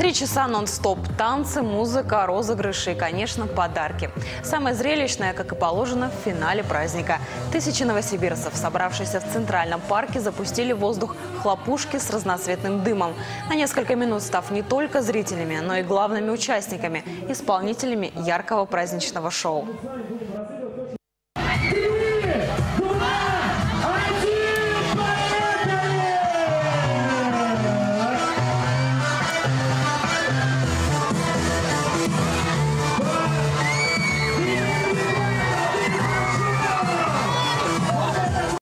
Три часа нон-стоп. Танцы, музыка, розыгрыши и, конечно, подарки. Самое зрелищное, как и положено, в финале праздника. Тысячи новосибирцев, собравшиеся в Центральном парке, запустили в воздух хлопушки с разноцветным дымом. На несколько минут став не только зрителями, но и главными участниками, исполнителями яркого праздничного шоу.